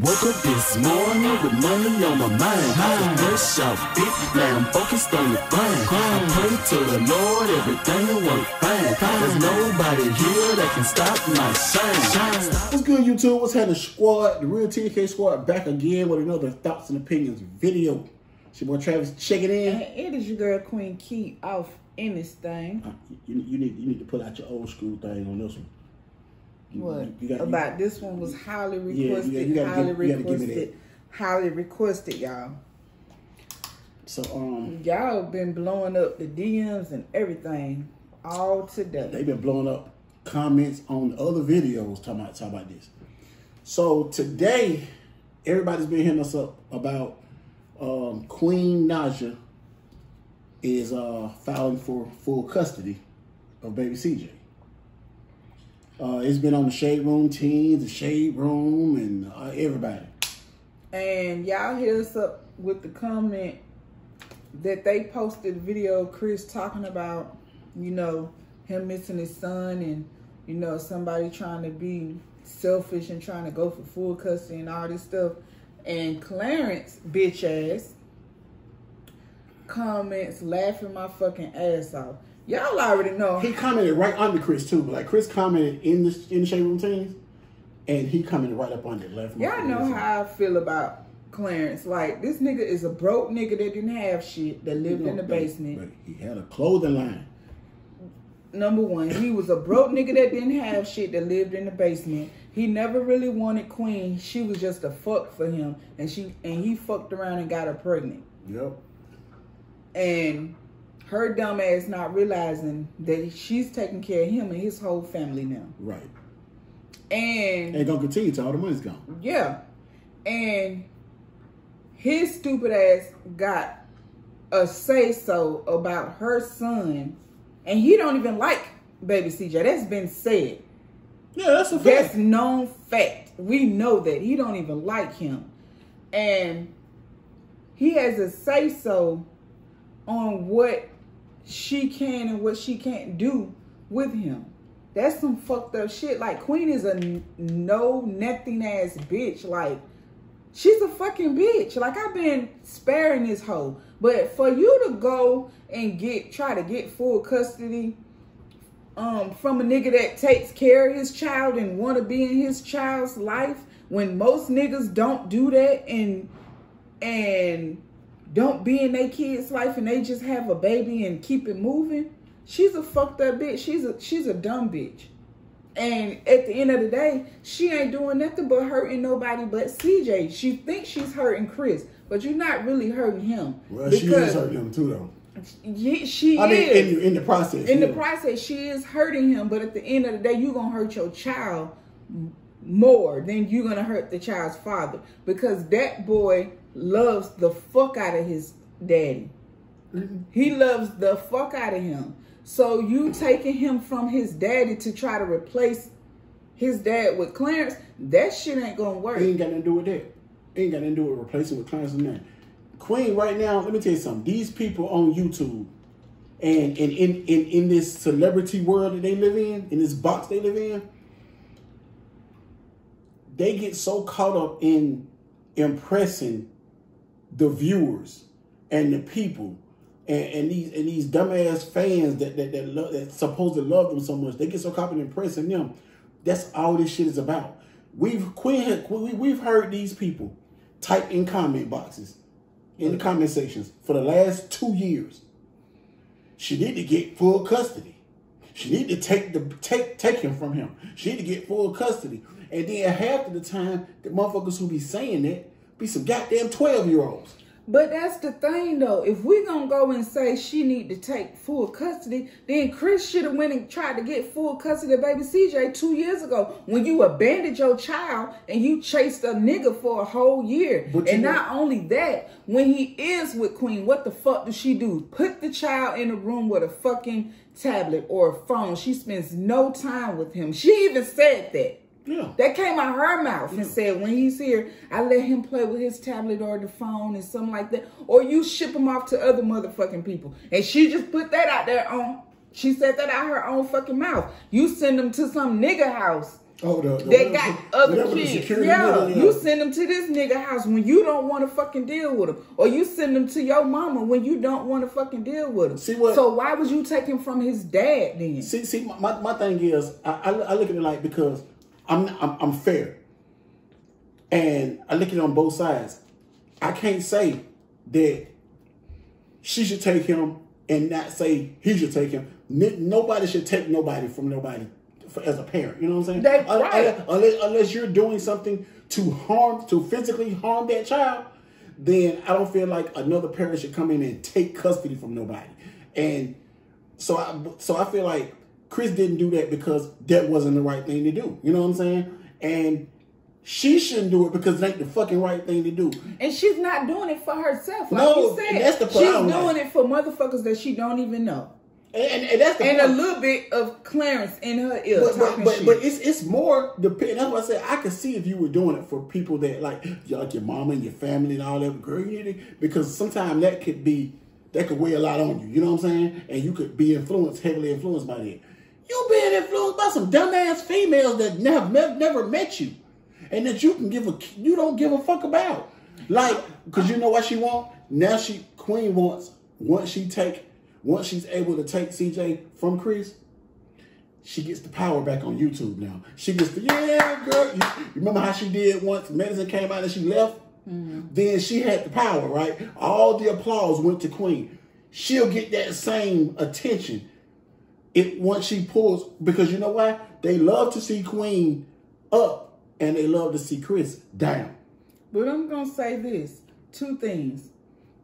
woke up this morning with money on my mind. I'm fresh off big, now I'm focused on the grind. I pray to the Lord, everything will work fine. There's nobody here that can stop my shine. What's good, YouTube? What's happening, squad? The real TNK squad back again with another thoughts and opinions video. It's your boy Travis checking in. And it is your girl Queen Key off in this thing. Uh, You, you need you need to pull out your old school thing on this one. You- What you got- you- about this one was highly Yeah, you requested, gotta- you gotta highly give- you me that. requested, highly requested, y'all. So um, Y'all been blowing up the DMs and everything all today. they've been blowing up comments on other videos talking about talking about this. So today, everybody's been hitting us up about um, Queen Naija is uh, filing for full custody of baby CJ. Uh, it's been on the Shade Room team, the Shade Room, and uh, everybody. And y'all hit us up with the comment that they posted a video Chris talking about, you know, him missing his son and, you know, somebody trying to be selfish and trying to go for full custody and all this stuff. And Clarence, bitch ass, comments laughing my fucking ass off. Y'all already know. He commented right under Chris too, but like Chris commented in the in the Shade Room Teens, and he commented right up under. Left Y'all know how I feel about Clarence. Like, this nigga is a broke nigga that didn't have shit, that lived in the basement. But he had a clothing line. number one, he was a broke nigga that didn't have shit that lived in the basement. He never really wanted Queen. She was just a fuck for him, and she and he fucked around and got her pregnant. Yep. And her dumb ass not realizing that she's taking care of him and his whole family now. Right. And And gonna continue till all the money's gone. yeah, and his stupid ass got a say so about her son, and he don't even like baby CJ. That's been said. Yeah, that's a fact. That's known fact. We know that he don't even like him, and he has a say so on what she can and what she can't do with him. That's some fucked up shit. Like Queen is a no nothing ass bitch. Like she's a fucking bitch. Like I've been sparing this hoe, but for you to go and get try to get full custody um from a nigga that takes care of his child and want to be in his child's life when most niggas don't do that and and don't be in their kid's life and they just have a baby and keep it moving. She's a fucked up bitch. She's a she's a dumb bitch. And at the end of the day she ain't doing nothing but hurting nobody but cj she thinks she's hurting chris but you're not really hurting him. Well, she is hurting him too, though. Ye- she I mean, is. in, in the process. in the process, she is hurting him, but at the end of the day, you're gonna hurt your child more than you're gonna hurt the child's father. Because that boy loves the fuck out of his daddy. Mm-hmm. He loves the fuck out of him. So you taking him from his daddy to try to replace his dad with Clarence, that shit ain't gonna work. It ain't got nothing to do with that. It ain't got nothing to do with replacing with Clarence and that. Queen, right now, let me tell you something. These people on YouTube and, and in, in, in this celebrity world that they live in, in this box they live in, they get so caught up in impressing the viewers and the people and, and these and these dumbass fans that that that, love, that supposed to love them so much. They get so caught up in impressing them. That's all this shit is about. We've we, we've heard these people type in comment boxes, in the comment sections for the last two years. She need to get full custody. She need to take the take take him from him. She need to get full custody. And then half of the time, the motherfuckers who be saying that be some goddamn twelve year olds. But that's the thing though. If we gonna go and say she need to take full custody, then Chris should have went and tried to get full custody of baby CJ two years ago when you abandoned your child and you chased a nigga for a whole year. But and know- not only that, when he is with Queen, what the fuck does she do? Put the child in a room with a fucking tablet or a phone. She spends no time with him. She even said that. Yeah. That came out her mouth and said, when he's here, I let him play with his tablet or the phone and something like that. Or you ship him off to other motherfucking people. And she just put that out there on, she said that out her own fucking mouth. You send him to some nigga house Oh, the, the They got other whatever kids. security Yeah, you send them to this nigga house when you don't want to fucking deal with them, or you send them to your mama when you don't want to fucking deal with them. See what- So why would you take him from his dad then? See, see, my, my, my thing is, I, I, I look at it like because I'm, I'm I'm fair, and I look at it on both sides. I can't say that she should take him and not say he should take him. Nobody should take nobody from nobody for, as a parent. You know what I'm saying? That's right. un- Unless, unless you're doing something to harm, to physically harm that child, then I don't feel like another parent should come in and take custody from nobody. And so I so I feel like Chris didn't do that because that wasn't the right thing to do. You know what I'm saying? And she shouldn't do it because it ain't the fucking right thing to do. And she's not doing it for herself. Like No, you said, that's the problem. she's doing it for motherfuckers that she don't even know. And, and, that's the And a little bit of Clarence in her ear But, but, but, but it's it's more depend. That's what I said I could see if you were doing it for people that like like your mama and your family and all that. Girl, you need it because sometimes that could be that could weigh a lot on you. You know what I'm saying? And you could be influenced, heavily influenced by that. You being influenced by some dumbass females that never never, never met you, and that you can give a you don't give a fuck about. Like, cause you know what she want now. She Queen wants once she take once she's able to take CJ from Chris she gets the power back on YouTube now. She gets the yeah, girl. You, you remember how she did once medicine came out and she left? Mm-hmm. Then she had the power, right? All the applause went to Queen. She'll get that same attention it once she pulls because you know why? They love to see Queen up and they love to see Chris down. But I'm gonna say this: two things.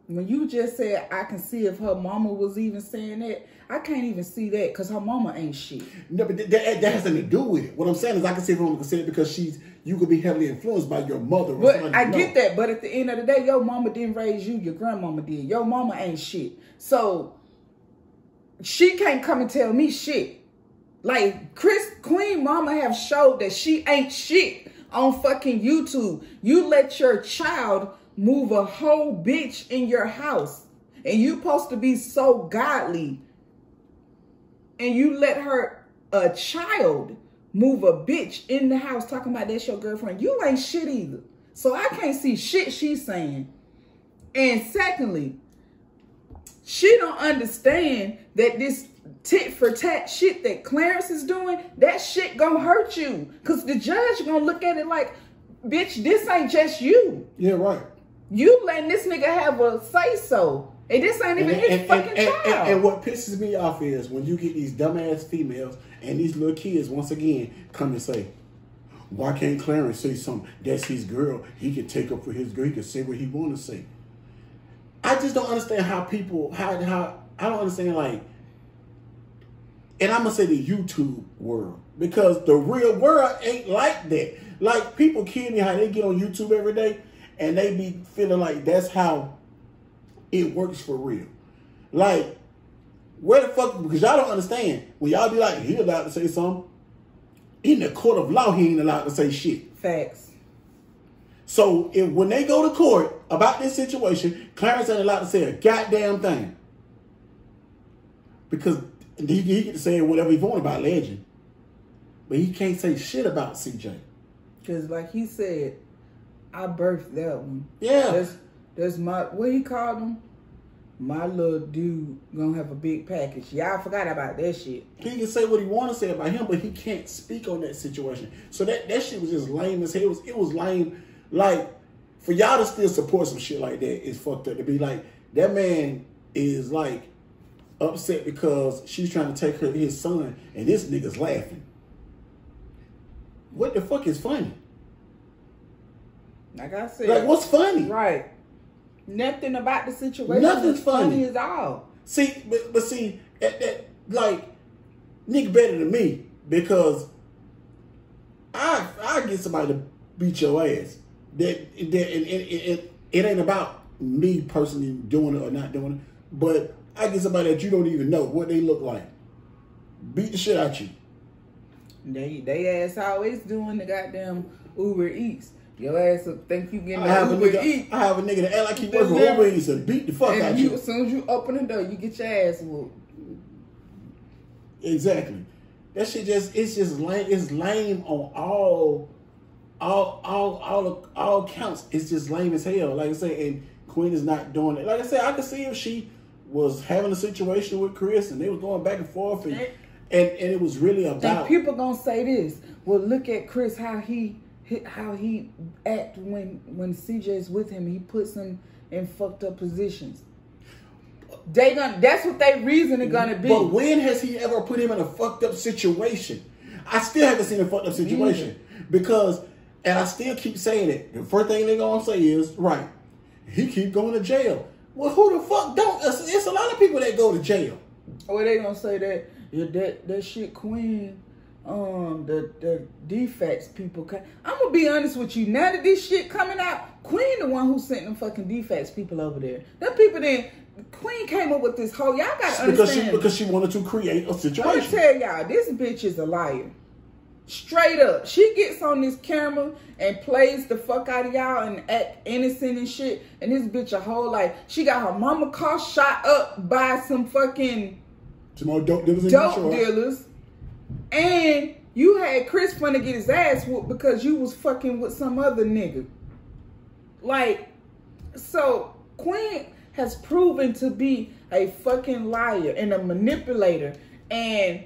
When you just said I can see if her mama was even saying that, I can't even see that because her mama ain't shit. No, but that, that, that has nothing to do with it. What I'm saying is I can see if I'm consider it because she's you could be heavily influenced by your mother. or But I you know. get that. But at the end of the day, your mama didn't raise you. Your grandmama did. Your mama ain't shit. So she can't come and tell me shit. Like Chris Queen mama have showed that she ain't shit on fucking YouTube. You let your child move a whole bitch in your house. And you supposed to be so godly. And you let her a child move a bitch in the house talking about that's your girlfriend. You ain't shit either. So I can't see shit she's saying. And secondly, she don't understand that this tit for tat shit that Clarence is doing, that shit gonna hurt you. Cause the judge gonna look at it like, bitch, this ain't just you. Yeah, right. You letting this nigga have a say so. And this ain't even And, his and, fucking and, child. and, and what pisses me off is when you get these dumbass females and these little kids once again come and say, "Why can't Clarence say something? That's his girl. He can take up for his girl. He can say what he want to say." I just don't understand how people how how I don't understand like, and I'm gonna say the YouTube world because the real world ain't like that. Like people kidding me how they get on YouTube every day and they be feeling like that's how it works for real. Like, where the fuck? Because y'all don't understand. When y'all be like, he allowed to say something. In the court of law, he ain't allowed to say shit. Facts. So if when they go to court about this situation, Clarence ain't allowed to say a goddamn thing. Because he, he can say whatever he want about Legend. But he can't say shit about CJ. Cause like he said, I birthed that one. Yeah. That's that's my what he called him? My little dude gonna have a big package. Y'all forgot about that shit. He can say what he want to say about him, but he can't speak on that situation. So that, that shit was just lame as hell. It was it was lame. Like for y'all to still support some shit like that is fucked up. To be like that man is like upset because she's trying to take her his son, and this nigga's laughing. What the fuck is funny? Like I said. Like what's funny? Right. Nothing about the situation. Nothing's funny. funny. at all. See, but, but see, that, that like nigga better than me because I I get somebody to beat your ass. That that and, and it ain't about me personally doing it or not doing it, but I get somebody that you don't even know what they look like. Beat the shit out you. They they ass always doing the goddamn Uber Eats. Your ass will think you getting I have the a Uber nigga. Eats. I have a nigga that act like he working there- Uber Eats and beat the fuck out And you, you. as soon as you open the door, you get your ass whooped. Exactly. That shit just it's just lame. It's lame on all, all, all, all, all counts. It's just lame as hell. Like I said, and Queen is not doing it. Like I said, I could see if she was having a situation with Chris and they was going back and forth and and, and it was really And about people gonna say this. Well, look at Chris how he how he act when when CJ's with him. He puts him in fucked up positions. They gonna that's what they reason is gonna be. But when has he ever put him in a fucked up situation? I still haven't seen a fucked up situation because, and I still keep saying it. The first thing they're gonna say is right. He keep going to jail. Well, who the fuck don't? It's, it's a lot of people that go to jail. Or they gonna say that yeah, that that shit Queen, um, the the defects people. I'm gonna be honest with you. Now that this shit coming out, Queen the one who sent them fucking defects people over there. Them people then Queen came up with this whole. Y'all gotta Because she because she wanted to create a I'm gonna tell y'all, this bitch is a liar. Straight up. She gets on this camera and plays the fuck out of y'all and act innocent and shit. And this bitch a whole life. She got her mama car shot up by some fucking Some more dope dealers dope dealers. And you had Chris finna get his ass whooped because you was fucking with some other nigga. Like, so Queen has proven to be a fucking liar and a manipulator. And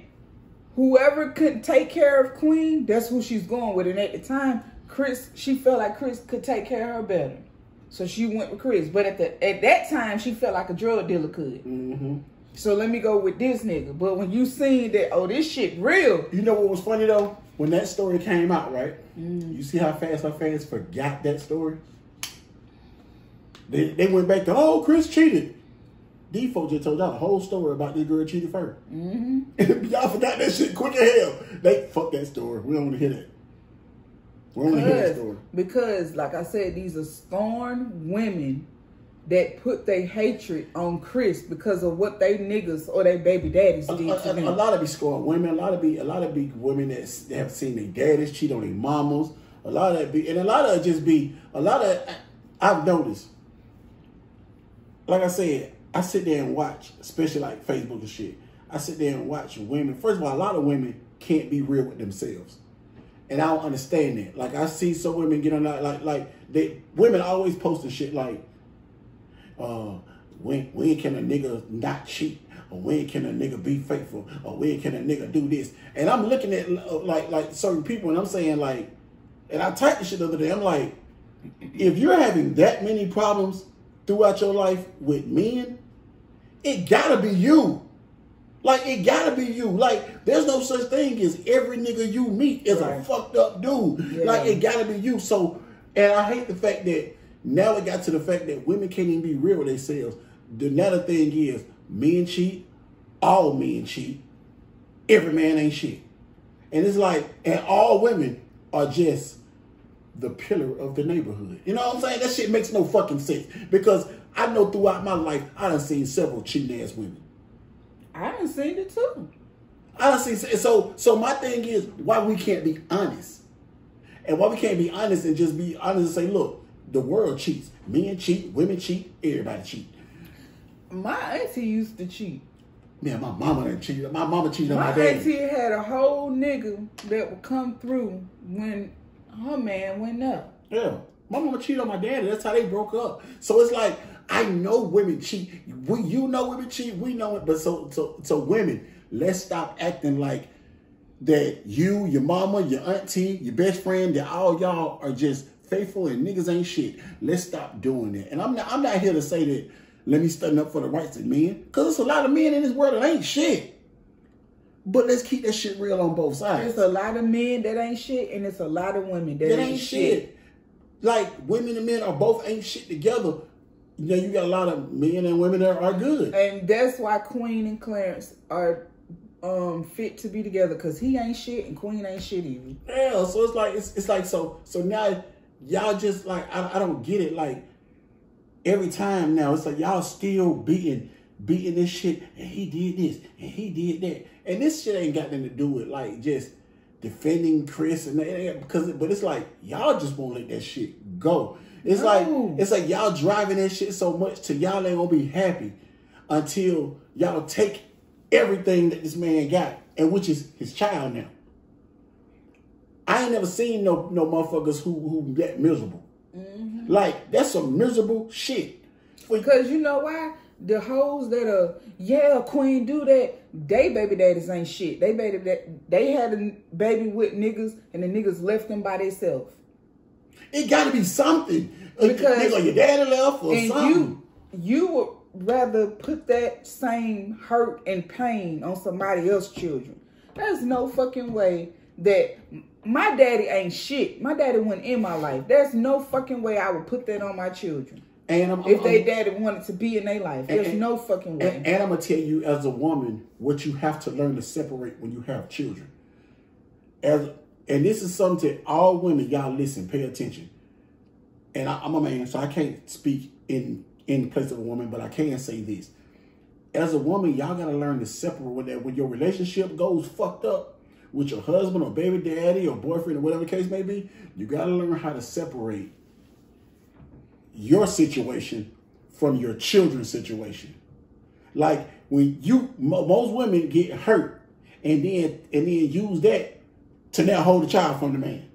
whoever could take care of Queen, that's who she's going with. And at the time, Chris, she felt like Chris could take care of her better. So she went with Chris. But at the at that time, she felt like a drug dealer could. Mm-hmm. So let me go with this nigga. But when you seen that, oh, this shit real. You know what was funny though? When that story came out, right? Mm. You see how fast our fans forgot that story? They, they went back to, oh, Chris cheated. These folks just told y'all the whole story about this girl cheated first. Mm-hmm. y'all forgot that shit quick as hell. They fuck that story. We don't want to hear that. We don't want to hear that Because, story. because, like I said, these are scorned women that put their hatred on Chris because of what they niggas or they baby daddies A, did a- to a- them. a lot of be scoring women. A lot of be a lot of be women that, that have seen their daddies cheat on their mamas. A lot of that be and a lot of just be a lot of. I've noticed. Like I said, I sit there and watch, especially like Facebook and shit. I sit there and watch women. First of all, a lot of women can't be real with themselves, and I don't understand that. Like I see some women get on that, like like they women always posting shit like uh, when when can a nigga not cheat? Or when can a nigga be faithful? Or when can a nigga do this? And I'm looking at uh, like like certain people, and I'm saying like, and I typed the shit the other day. I'm like, if you're having that many problems throughout your life with men, it gotta be you. Like it gotta be you. Like there's no such thing as every nigga you meet is a fucked up dude. Yeah. Like it gotta be you. So, and I hate the fact that now it got to the fact that women can't even be real with themselves. The another thing is men cheat, all men cheat, every man ain't shit. And it's like, and all women are just the pillar of the neighborhood. You know what I'm saying? That shit makes no fucking sense. Because I know throughout my life, I done seen several cheating ass women. I done seen it too. I done seen so so my thing is why we can't be honest. And why we can't be honest and just be honest and say, look, the world cheats. Men cheat, women cheat, everybody cheat. My auntie used to cheat. Man, my mama done cheated. My mama cheated on My my auntie had a whole nigga that would come through when her man went up. Yeah. My mama cheated on my daddy. That's how they broke up. So it's like I know women cheat. We, you know women cheat. We know it. But so so so women, let's stop acting like that. You, your mama, your auntie, your best friend, that all y'all are just faithful and niggas ain't shit. Let's stop doing that. And I'm not I'm not here to say that. Let me stand up for the rights of men, because there's a lot of men in this world that ain't shit. But let's keep that shit real on both sides. There's a lot of men that ain't shit, and it's a lot of women that, That ain't, ain't shit. shit. Like women and men are both ain't shit together. You know, you got a lot of men and women that are good. And that's why Queen and Clarence are um fit to be together because he ain't shit and Queen ain't shit either. Yeah, so it's like it's, it's like so so now y'all just like I, I don't get it. Like every time now it's like y'all still beating beating this shit and he did this and he did that and this shit ain't got nothing to do with like just defending Chris and that, because but it's like y'all just won't let that shit go. It's No. like it's like y'all driving that shit so much to y'all ain't gonna be happy until y'all take everything that this man got and which is his child now. I ain't never seen no no motherfuckers who who that miserable. Mm-hmm. Like that's some miserable shit. Because you know why? The hoes that are yeah, queen do that. They baby daddies ain't shit. They baby that they had a baby with niggas and the niggas left them by themselves. It got to be something. Because- Nigga, your daddy left or and something. you you would rather put that same hurt and pain on somebody else's children. There's no fucking way that my daddy ain't shit. My daddy went in my life. There's no fucking way I would put that on my children. and I'm, If they daddy wanted to be in their life. There's and- no fucking way. And, and I'm gonna tell you, as a woman, what you have to learn to separate when you have children. As and this is something to all women, y'all listen, pay attention. And I, I'm a man, so I can't speak in in place of a woman, but I can say this: as a woman, y'all gotta learn to separate when that when your relationship goes fucked up with your husband or baby daddy or boyfriend or whatever case may be. You gotta learn how to separate your situation from your children's situation. Like when you most women get hurt and then and then use that to now hold the child from the man.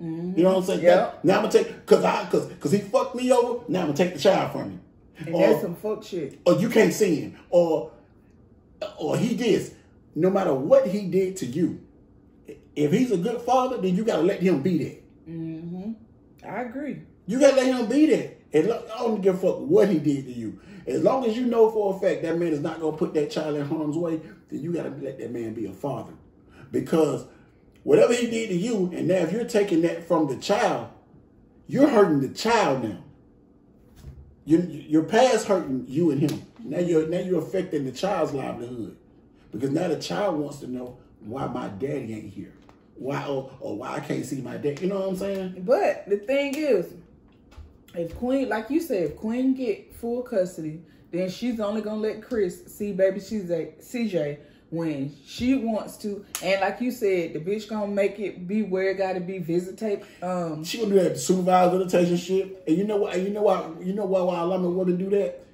You know what I'm saying? Yeah. That- now I'm gonna take cause I cause cause he fucked me over. Now I'm gonna take the child from him. and Or- that's some fuck shit. or you can't see him, or or he did. No matter what he did to you, if he's a good father, then you gotta let him be that. Mm-hmm. I agree. You gotta let him be that. And lo- I don't give a fuck what he did to you. As long as you know for a fact that man is not gonna put that child in harm's way, then you gotta let that man be a father. Because whatever he did to you, and now if you're taking that from the child, you're hurting the child now. You, your past hurting you and him. Now you're now you're affecting the child's livelihood. Because now the child wants to know why my daddy ain't here. Why or, or why I can't see my dad. You know what I'm saying? But the thing is, if Queen, like you said, if Queen get full custody, then she's only gonna let Chris see baby CJ, CJ when she wants to. And like you said, the bitch gonna make it be where it gotta be visitate. Um, She gonna do that supervised visitation shit. And you know what? You know why? You know why? Why a lot of women do that?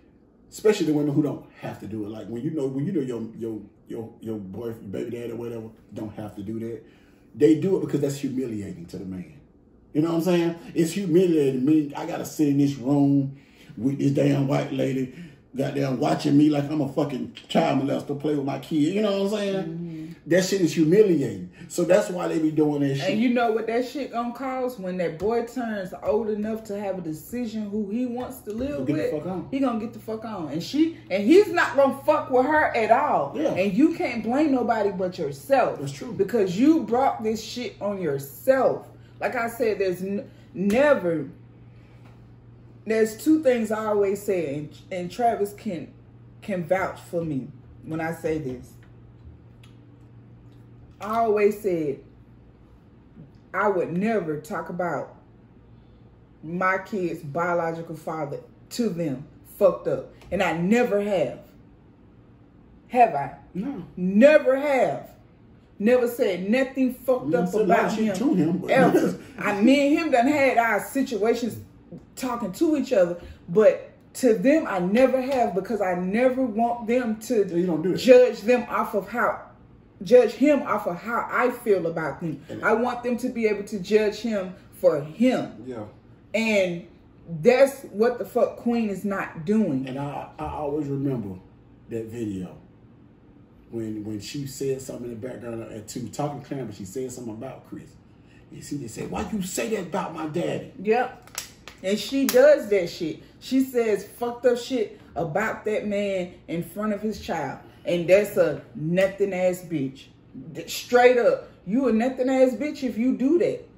Especially the women who don't have to do it. Like when you know when you know your your your your boyfriend, baby dad, or whatever don't have to do that. They do it because that's humiliating to the man. You know what I'm saying? It's humiliating me. I gotta sit in this room with this damn white lady, goddamn watching me like I'm a fucking child molester, play with my kid. You know what I'm saying? Mm-hmm. That shit is humiliating. So that's why they be doing that shit. and you know what that shit gonna cause when that boy turns old enough to have a decision who he wants to live Get the with. fuck on. He gonna get the fuck on, and she and he's not gonna fuck with her at all. Yeah. And you can't blame nobody but yourself. That's true. because you brought this shit on yourself. Like I said, there's n- never. There's two things I always say, and, and Travis can can vouch for me when I say this. I always said I would never talk about my kid's biological father to them fucked up. And I never have. Have I? no. Never have. Never said nothing fucked up said a lot about him. to him, but- ever. I me and him done had our situations talking to each other, but to them I never have because I never want them to You do judge them off of how judge him off of how I feel about them. I want them to be able to judge him for him. Yeah. And that's what the fuck Queen is not doing. And I, I always remember that video when when she said something in the background at two talking to Clam, she said something about Chris. And she just said, "Why you say that about my daddy?" Yep. And she does that shit. She says fucked up shit about that man in front of his child. And that's a nothing ass bitch. Straight up. You a nothing ass bitch if you do that.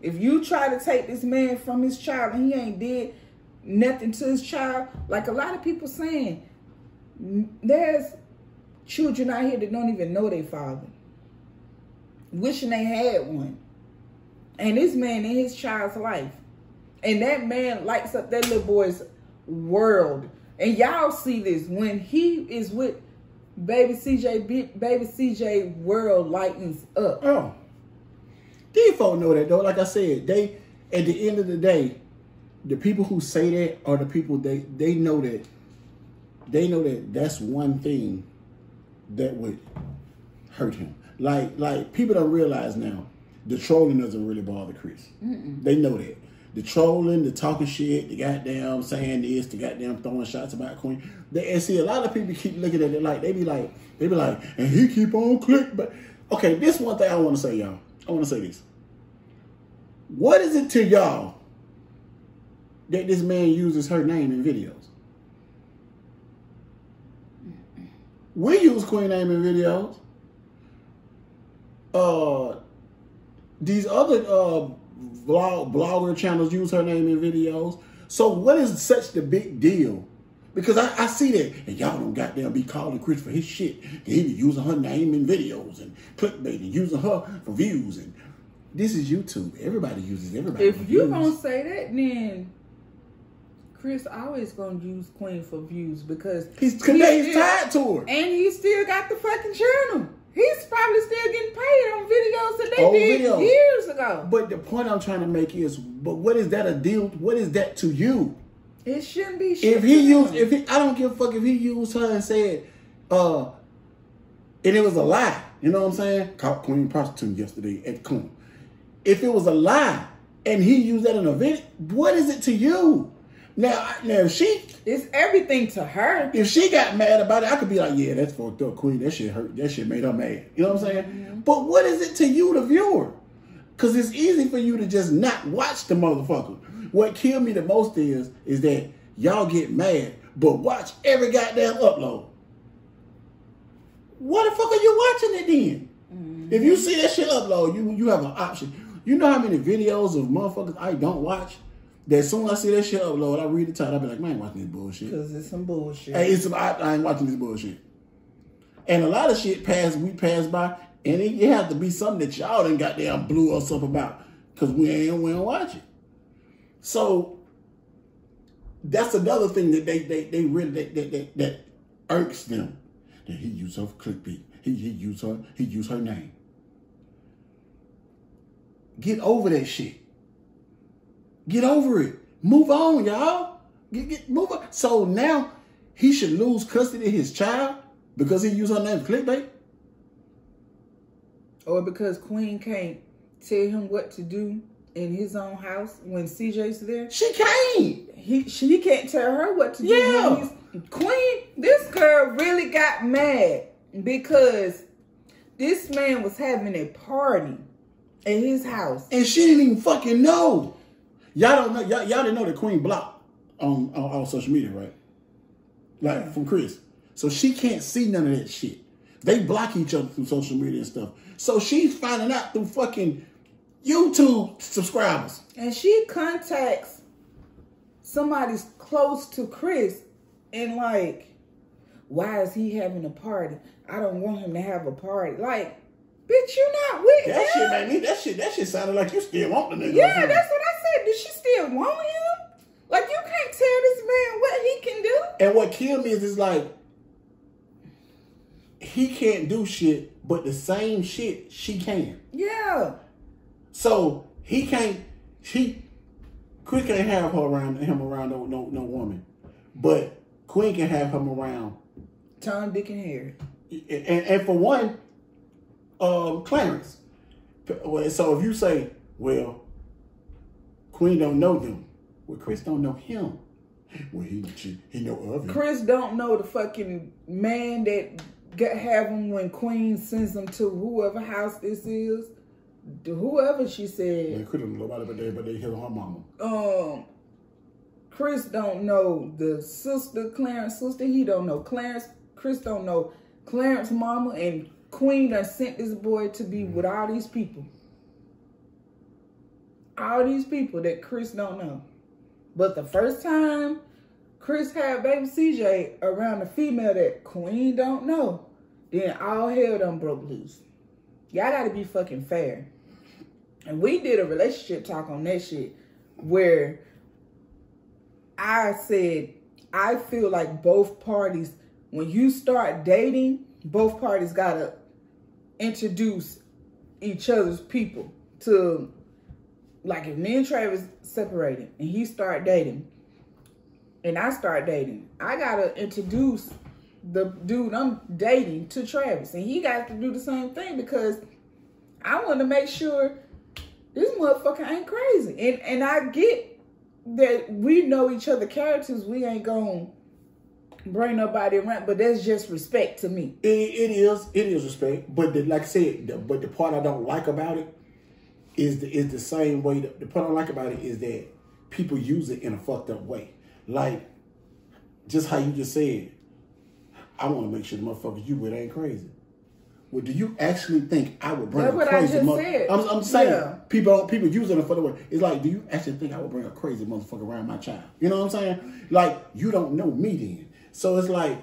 If you try to take this man from his child and he ain't did nothing to his child, like a lot of people saying, there's children out here that don't even know their father. Wishing they had one. And this man in his child's life. And that man lights up that little boy's world. And y'all see this when he is with baby CJ, baby CJ world lightens up. Oh, these folks know that though. Like I said, they at the end of the day, the people who say that are the people they they know that they know that that's one thing that would hurt him. Like like people don't realize now, the trolling doesn't really bother Chris. They know that. The trolling, the talking shit, the goddamn saying this, the goddamn throwing shots about Queen. They, and see, a lot of people keep looking at it like they be like, they be like, and he keep on click. But okay, this one thing I want to say, y'all. I want to say this. What is it to y'all that this man uses her name in videos? We use Queen name in videos. Uh, these other uh vlog blogger channels use her name in videos. So what is such the big deal? Because I, I see that, and y'all don't goddamn be calling Chris for his shit. He be using her name in videos and clickbait and using her for views. And this is YouTube. Everybody uses everybody. If you gonna say that, then Chris always gonna use Queen for views because he's he's still- tied to her. and he still got the fucking channel. He's probably still getting paid on videos that they Old did videos. years ago. But the point I'm trying to make is, but what is that a deal? What is that to you? It shouldn't be. Shit If he used, if he, I don't give a fuck if he used her and said, uh, and it was a lie. You know what I'm saying? Caught Queen prostitute yesterday at Coon. If it was a lie and he used that in a video, what is it to you? Now, now if she it's everything to her. if she got mad about it, I could be like, yeah, that's fucked up, Queen. That shit hurt. That shit made her mad. You know what I'm saying? Mm-hmm. But what is it to you, the viewer? Because it's easy for you to just not watch the motherfucker. What killed me the most is, is that y'all get mad, but watch every goddamn upload. What the fuck are you watching it then? If you mm-hmm. see that shit upload, you you have an option. You know how many videos of motherfuckers I don't watch? That as soon as I see that shit upload, I read the title, I be like, man, I ain't watching this bullshit. Because it's some bullshit. Hey, it's I, I ain't watching this bullshit. And a lot of shit pass we pass by, and it, it have to be something that y'all done goddamn blew us up about because we ain't we don't watch it. So that's another thing that they they, they really that, that, that, that irks them. That he used her clickbait. He he used her he used her name. Get over that shit. Get over it. Move on, y'all. Get, get move on. So now he should lose custody of his child because he used her name clickbait. or because Queen can't tell him what to do in his own house when CJ's there. She can't. He she can't tell her what to do. Yeah. when Queen, this girl really got mad because this man was having a party at his house. And she didn't even fucking know. Y'all don't know. Y'all, y'all didn't know the queen blocked on, on on social media, right? Like from Chris. So she can't see none of that shit. They block each other through social media and stuff. So she's finding out through fucking YouTube subscribers. And she contacts somebody's close to Chris and like, why is he having a party? I don't want him to have a party. Like, bitch, you not with That him. shit made me. That shit. That shit sounded like you still want the nigga. Yeah, that's what I said. Does she still want him? Like, you can't tell this man what he can do. And what killed me is it's like he can't do shit, but the same shit she can. Yeah. So he can't. He Chris can't have her around him around no no no woman, but Queen can have him around. Tom, Dick, and Harry. And, and for one, um, Clarence. So if you say, well, Queen don't know them, well, Chris don't know him. Well, he he, he know of him. Chris don't know the fucking man that got have him when Queen sends him to whoever house this is. Whoever she said. They couldn't know nobody but they but they hit her mama. um Chris don't know the sister Clarence sister. He don't know Clarence. Chris don't know Clarence mama and Queen done sent this boy to be mm-hmm. with all these people. All these people that Chris don't know. But the first time Chris had baby CJ around a female that Queen don't know, then all hell done broke loose. Y'all gotta be fucking fair. And we did a relationship talk on that shit where I said, I feel like both parties, when you start dating, both parties gotta introduce each other's people to, like, if me and Travis separated and he start dating, and I start dating, I gotta introduce the dude I'm dating to Travis, and he got to do the same thing because I want to make sure this motherfucker ain't crazy. And and I get that we know each other characters. We ain't gonna bring nobody around, but that's just respect to me. It, it is, it is respect. But the, like I said, the, but the part I don't like about it is the is the same way. That, the part I don't like about it is that people use it in a fucked up way. Like just how you just said, I want to make sure the motherfuckers you with ain't crazy. Well, do you actually think I would bring That's a crazy just mother? I'm, I'm saying Yeah. people people use it in a funny way. It's like, do you actually think I would bring a crazy motherfucker around my child? You know what I'm saying? Like you don't know me then. So it's like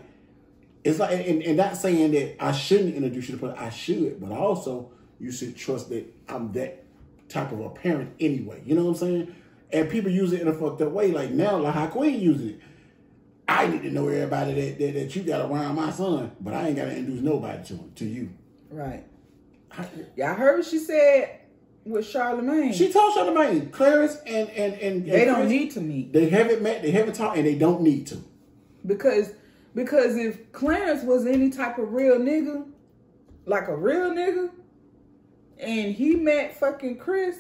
it's like and, and not saying that I shouldn't introduce you to person. I should, but also you should trust that I'm that type of a parent anyway. You know what I'm saying? And people use it in a fucked up way. Like now, like how Queen uses it. I need to know everybody that, that, that you got around my son, but I ain't got to introduce nobody to him, to you. Right. I- Y'all heard what she said with Charlamagne. she told Charlamagne, Clarence and and and, they and don't Chris, need to meet They haven't met. They haven't talked, and they don't need to. Because because if Clarence was any type of real nigga, like a real nigga, and he met fucking Chris,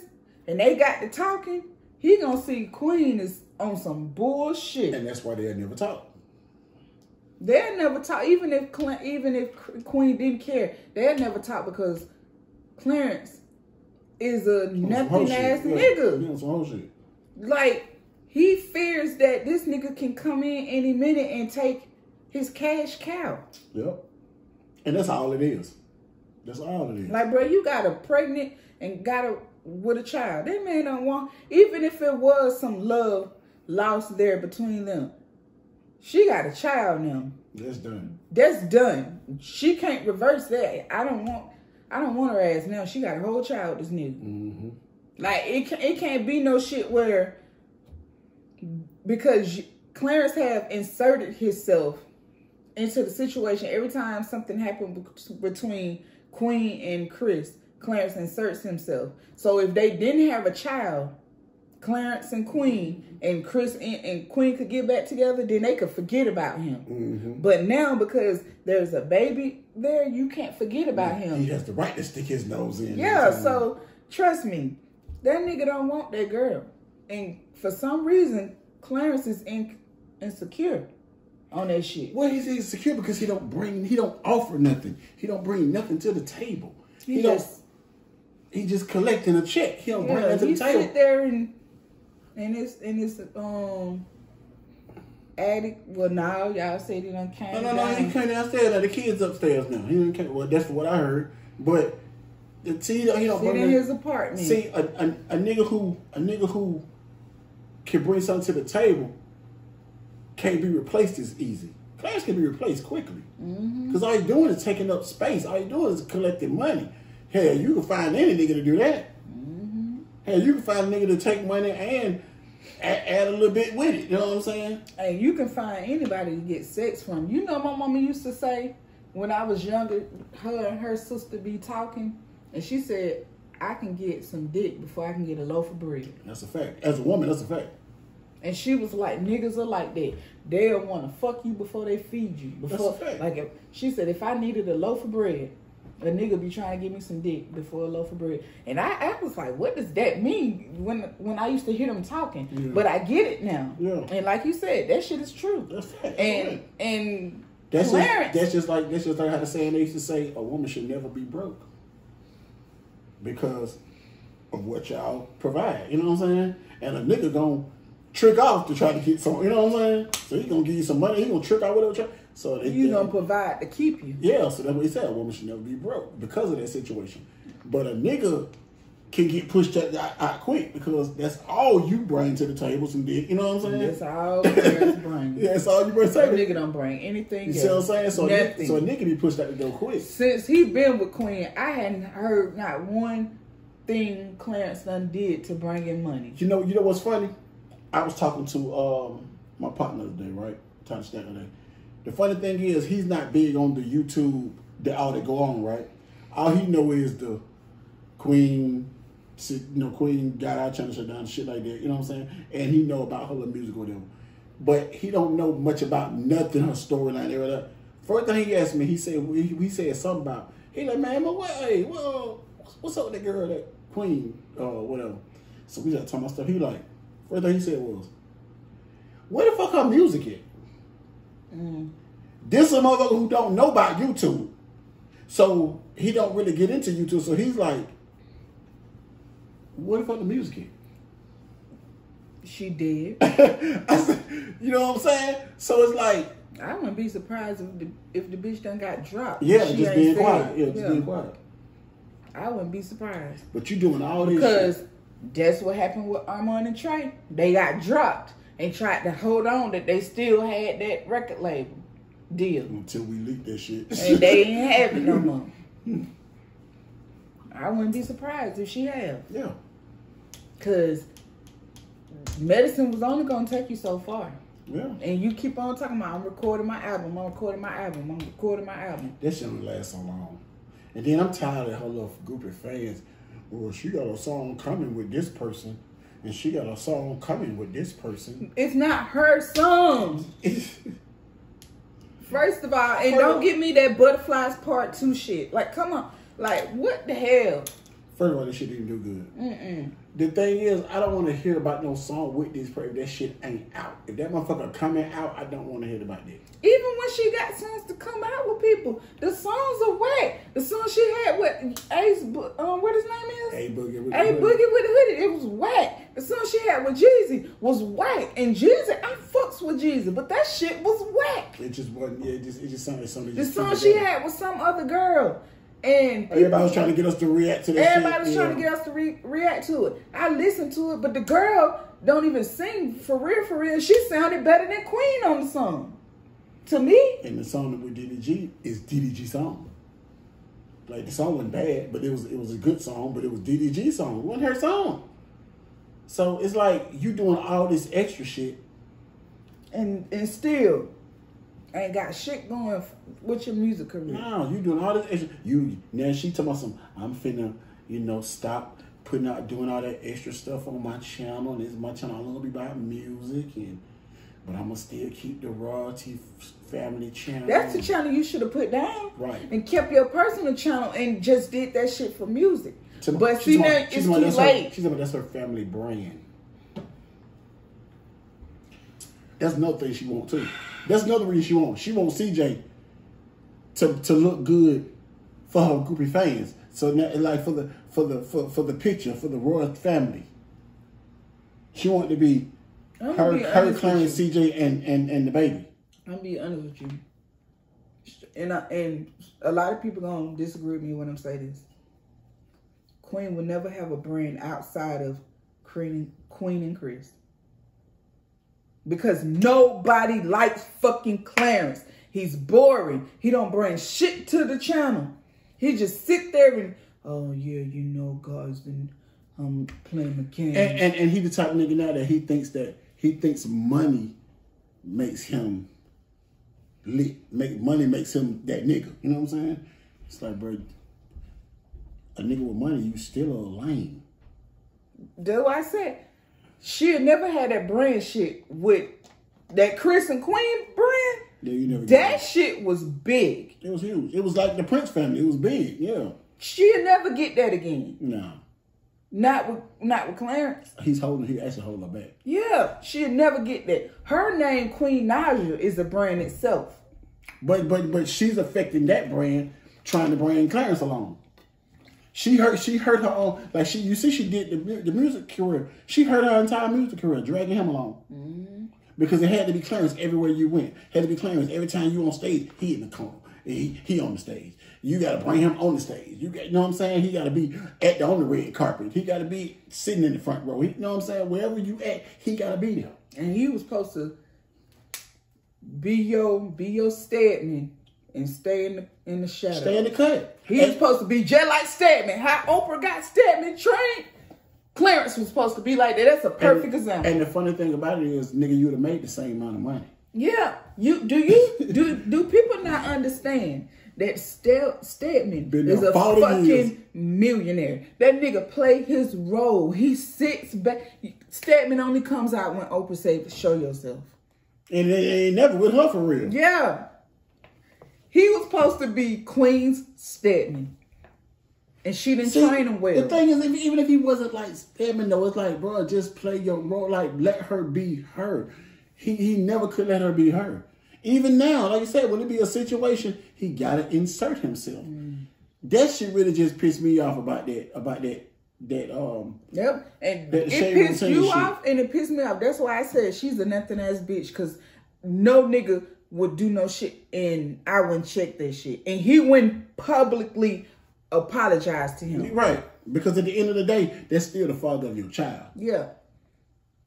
and they got to talking, he gonna see Queen is on some bullshit. And that's why they never talk. They'll never talk, even if Cl- even if Queen didn't care. They'll never talk because Clarence is a On some whole nothing ass. Yeah. nigga. Yeah, some whole shit. Like he fears that this nigga can come in any minute and take his cash cow. Yep. And that's all it is. That's all it is. Like, bro, you got a pregnant and got a with a child. That man don't want, even if it was some love lost there between them. She got a child now. That's done. That's done. She can't reverse that. I don't want. I don't want her ass now. She got a whole child. This nigga. Mm-hmm. Like it. It can't be no shit where because Clarence have inserted himself into the situation every time something happened between Queen and Chris. Clarence inserts himself. So if they didn't have a child, Clarence and Queen, and Chris and, and Queen could get back together, then they could forget about him. Mm-hmm. But now because there's a baby there, you can't forget about him. He has the right to stick his nose in. Yeah, so trust me, that nigga don't want that girl. And for some reason, Clarence is in, insecure on that shit. Well, he's insecure because he don't bring, he don't offer nothing. He don't bring nothing to the table. He, He don't. just He just collecting a check. He don't bring yeah, nothing to the table. He sit there and and it's and it's um attic. Well, now y'all said he done came No, no, no. down. He came downstairs. Now the kids upstairs now. He didn't come. Well, that's what I heard. But the don't sit bring in his apartment. See, a, a, a nigga who a nigga who can bring something to the table can't be replaced as easy. Clarence can be replaced quickly mm-hmm. because all he's doing is taking up space. All he's doing is collecting money. Hell, you can find any nigga to do that. Mm-hmm. Hell, you can find a nigga to take money and add, add a little bit with it. You know what I'm saying? And you can find anybody to get sex from. You know, my mama used to say when I was younger, her and her sister be talking, and she said, "I can get some dick before I can get a loaf of bread." That's a fact. As a woman, that's a fact. And she was like, "Niggas are like that. They'll want to fuck you before they feed you. Before, That's a fact. like, if, she said, if I needed a loaf of bread." A nigga be trying to give me some dick before a loaf of bread, and I, I was like, "What does that mean?" When when I used to hear them talking, Yeah. but I get it now. Yeah. And like you said, that shit is true. That's. And and That's Clarence, just, that's just like that's just like how the saying they used to say a woman should never be broke because of what y'all provide. You know what I'm saying? And a nigga gonna trick off to try to get some. You know what I'm saying? So he gonna give you some money. He gonna trick out whatever. So they, you they- gonna provide to keep you. yeah. So that's what he said. A woman should never be broke because of that situation. But a nigga can get pushed out, out, quick because that's all you bring to the table. Some dick. You know what I'm saying? That's all Clarence bring. Yeah, that's all you bring to nigga don't bring anything. You see what I'm saying? So a, so a nigga be pushed out the door quick. Since he been with Queen, I hadn't heard not one thing Clarence done did to bring in money. You know, you know what's funny? I was talking to um, my partner the day, right? Time to today. The funny thing is, he's not big on the YouTube that all that go on, right? All he know is the Queen, you know, Queen got our channel shut down, shit like that. You know what I'm saying? And he know about her little music or whatever, but he don't know much about nothing, her storyline, everything. First thing he asked me, he said we, he said something about he like man, but what? Hey, well, what's up with that girl, that queen, or whatever? So we just talking about stuff. He like first thing he said was, "Where the fuck her music at?" Mm. This a motherfucker who don't know about YouTube, so he don't really get into YouTube. So he's like, "Where the fuck the music at?" She did. You know what I'm saying? So it's like, I wouldn't be surprised if the if the bitch done got dropped. yeah, She just being quiet. Yeah, just being quiet. I wouldn't be surprised. But you doing all this Because shit. That's what happened with Armon and Trey. They got dropped and tried to hold on that they still had that record label deal. until we leak that shit. And they ain't have it no more. I wouldn't be surprised if she have. yeah. Cause medicine was only gonna take you so far. Yeah. And you keep on talking about I'm recording my album, I'm recording my album, I'm recording my album. That shit don't last so long. And then I'm tired of her little group of fans. Well, she got a song coming with this person, and she got a song coming with this person. It's not her song. First of all, and don't give me that butterflies part two shit. Like, come on. Like, what the hell? First of all, this shit didn't do good. Mm-mm. The thing is, I don't want to hear about no song with this person. That shit ain't out. If that motherfucker coming out, I don't want to hear about that. Even when she got songs to come out with people, the songs are whack. The song she had with Ace, um, what his name is? A Boogie with A Hoodie. Boogie with the Hoodie. It was whack. The song she had with Jeezy was whack. And Jeezy, I fucks with Jeezy, but that shit was whack. It just wasn't. Yeah, it just it just sounded like something. The just song she had with some other girl. And Everybody was trying to get us to react to that Everybody was trying to get us to re- react to it. I listened to it, but the girl don't even sing for real, for real. She sounded better than Queen on the song. To me, And the song with DDG is DDG song. Like the song wasn't bad, but it was it was a good song, but it was DDG song. It wasn't her song. So it's like you doing all this extra shit. and and still ain't got shit going with your music career. No, you doing all this extra. You now she talking about some. I'm finna, you know, stop putting out doing all that extra stuff on my channel. And this is my channel. I'm gonna be about music and. But I'm gonna still keep the royalty family channel. That's the channel you should have put down. Right. And kept your personal channel and just did that shit for music. To- but she's see now it's too talking about that's late. Her, she's about that's her family brand. That's another thing she wants too. That's another reason she wants. She wants CJ to to look good for her groupie fans. So now, like for the for the for, for the picture for the royal family. She want to be I'm her be her Clarence. CJ, and and and the baby. I'm be honest with you. And I, and a lot of people gonna disagree with me when I'm saying this. Queen will never have a brand outside of Queen, Queen and Chris. Because nobody likes fucking Clarence. He's boring. He don't bring shit to the channel. He just sit there and oh yeah, you know, God's I'm um, playing mechanics. And, and and he the type of nigga now that he thinks that he thinks money makes him lit. Make money makes him that nigga. You know what I'm saying? It's like, bro, a nigga with money, you still a lame. Do I said she had never had that brand shit with that Chris and Queen brand. Yeah, you never. That get shit was big. it. it was huge. It was like the Prince family. It was big. Yeah. She'll never get that again. No, Not with not with Clarence. he's holding. He actually holding her back. Yeah, she'll never get that. Her name, Queen Naija, is a brand itself. But but but she's affecting that brand, trying to bring Clarence along. She hurt. She hurt her own. Like she, you see, she did the the music career. She hurt her entire music career, dragging him along. Mm-hmm. Because it had to be Clarence everywhere you went. Had to be Clarence every time you on stage. He in the corner. He, he on the stage. You got to bring him on the stage. You got, you know what I'm saying? He got to be at the on the red carpet. He got to be sitting in the front row. He, you know what I'm saying? Wherever you at, he got to be there. And he was supposed to be your be your Stedman and stay in the in the shadow. Stay in the cut. He was supposed to be just like Stedman. How Oprah got Stedman trained. Clarence was supposed to be like that. That's a perfect example. And the funny thing about it is, nigga, you would have made the same amount of money. yeah, you do you do do people not understand that Stel, Stedman Been is a fucking years. millionaire. That nigga play his role. He sits back. Stedman only comes out when Oprah says, "Show yourself." And it ain't never with her for real. Yeah. Supposed to be Queen's Stedman. And she didn't See, train him well. The thing is, even if he wasn't like Stedman, though, it's like, bro, just play your role. Like, let her be her. He he never could let her be her. Even now, like you said, when it be a situation, he gotta insert himself. Mm. That shit really just pissed me off about that. About that. That um. Yep. And it pissed you shit. off and it pissed me off. That's why I said she's a nothing ass bitch. Cause no nigga would do no shit and I wouldn't check that shit. And he wouldn't publicly apologize to him. Right. Because at the end of the day, that's still the father of your child. Yeah.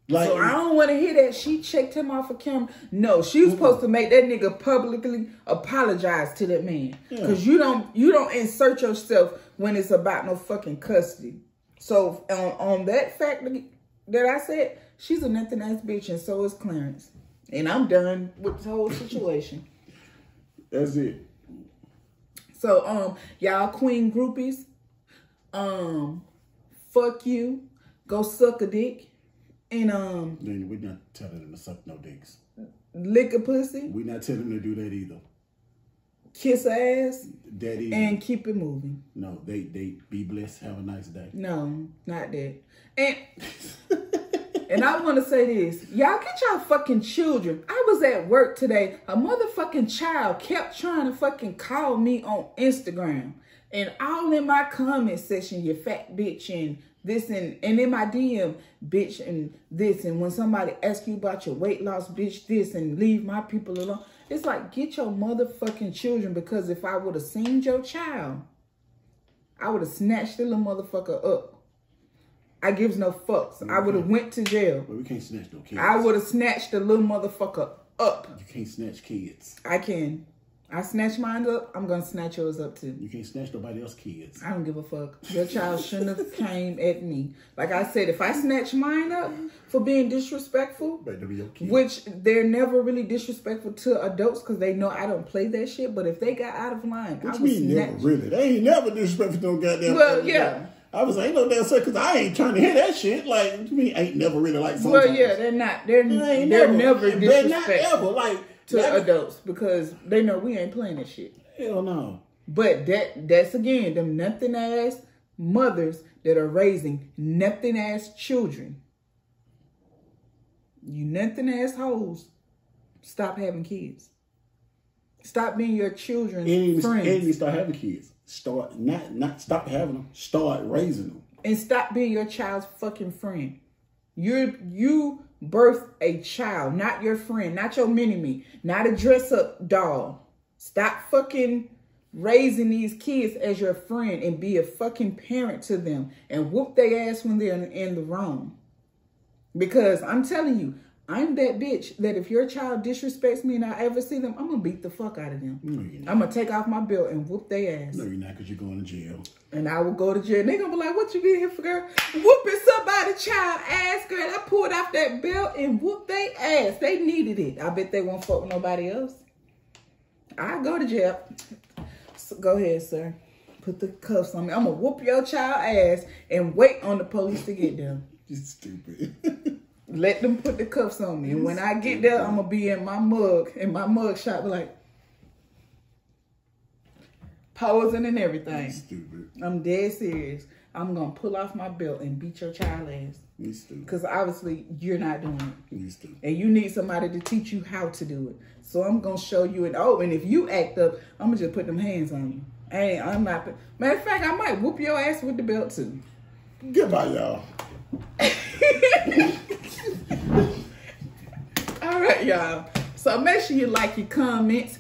Like So I don't want to hear that she checked him off of camera. No, she was supposed to make that nigga publicly apologize to that man. Yeah. Cause you don't you don't insert yourself when it's about no fucking custody. So on on that fact that I said, she's a nothing ass bitch, and so is Clarence. And I'm done with the whole situation. that's it. So um, y'all queen groupies, um, fuck you, go suck a dick, and um, Then we're not telling them to suck no dicks. lick a pussy, We're not telling them to do that either. kiss ass, That either. and keep it moving. no, they they be blessed. Have a nice day. No, not that. And and I want to say this, y'all get y'all fucking children. I was at work today. A motherfucking child kept trying to fucking call me on Instagram, and all in my comment section, you fat bitch and this and and in my DM, bitch and this. And when somebody asks you about your weight loss, bitch, this and leave my people alone. It's like get your motherfucking children because if I would have seen your child, I would have snatched the little motherfucker up. I gives no fucks. I would have went to jail. But we can't snatch no kids. I would have snatched the little motherfucker up. You can't snatch kids. I can. I snatch mine up. I'm gonna snatch yours up too. You can't snatch nobody else's kids. I don't give a fuck. Your child shouldn't have came at me. Like I said, if I snatch mine up for being disrespectful, be which they're never really disrespectful to adults because they know I don't play that shit. But if they got out of line, What I would mean never really? They ain't never disrespectful to no goddamn. Well, yeah. guy. I was like, ain't no damn sucker, because I ain't trying to hear that shit. Like, what you mean ain't never really like sometimes? Well, yeah, they're not. They're They they're never They're not ever. Like, to never- adults because they know we ain't playing that shit. Hell no. But that that's again them nothing ass mothers that are raising nothing ass children. You nothing ass hoes. Stop having kids. Stop being your children's And friends. and even start having kids. Start, not not stop having them. Start raising them. and stop being your child's fucking friend. You you birth a child, not your friend, not your mini me, not a dress up doll. Stop fucking raising these kids as your friend and be a fucking parent to them and whoop their ass when they're in, in the wrong. Because I'm telling you, I'm that bitch that if your child disrespects me and I ever see them, I'm gonna beat the fuck out of them. No, you're not. I'm gonna take off my belt and whoop their ass. No, you're not, because you're going to jail. And I will go to jail. They gonna be like, "What you been here for, girl? Whooping somebody child ass, girl." I pulled off that belt and whooped they ass. They needed it. I bet they won't fuck with nobody else. I go to jail. So go ahead, sir. Put the cuffs on me. I'm gonna whoop your child ass and wait on the police to get them. You stupid. Let them put the cuffs on me. And when I get there, I'm gonna be in my mug, in my mug shot, like posing and everything. stupid. I'm dead serious. I'm gonna pull off my belt and beat your child ass. You stupid. Because obviously you're not doing it. You stupid. And you need somebody to teach you how to do it. So I'm gonna show you it. Oh, and if you act up, I'm gonna just put them hands on you. Hey, I'm not. Matter of fact, I might whoop your ass with the belt too. Goodbye, y'all. All right, y'all. So make sure you like your comments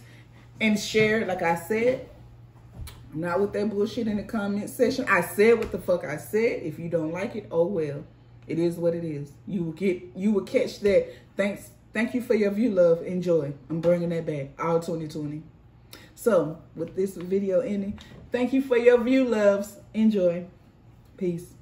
and share. Like I said, not with that bullshit in the comment section. I said what the fuck I said. If you don't like it, oh well. It is what it is. You will get. You will catch that. Thanks. Thank you for your view, love. Enjoy. I'm bringing that back. All 2020. So with this video ending, thank you for your view, loves. Enjoy. Peace.